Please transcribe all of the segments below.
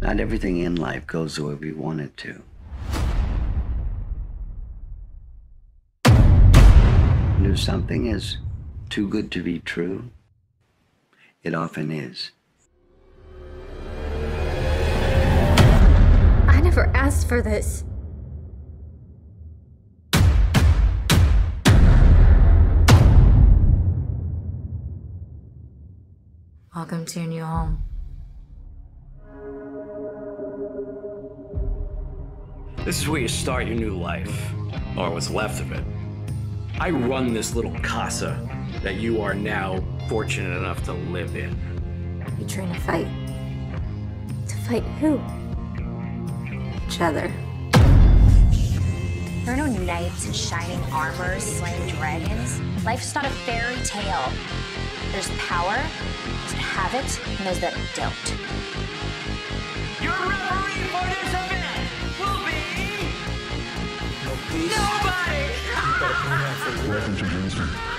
Not everything in life goes the way we want it to. And if something is too good to be true, it often is. I never asked for this. Welcome to your new home. This is where you start your new life, or what's left of it. I run this little casa that you are now fortunate enough to live in. You train to fight. To fight who? Each other. There are no knights in shining armor slaying dragons. Life's not a fairy tale. There's power, those that have it, and those that don't. Your referee nobody. Welcome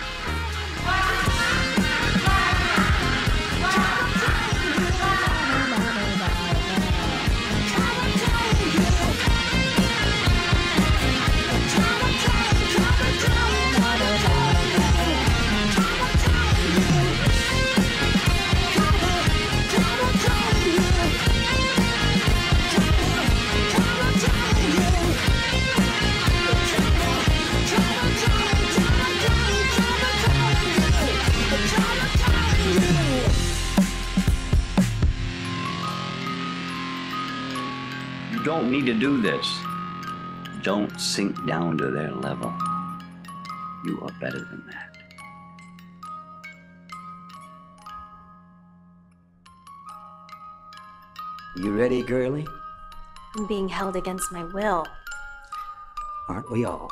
You don't need to do this. Don't sink down to their level. You are better than that. You ready, girlie? I'm being held against my will. Aren't we all?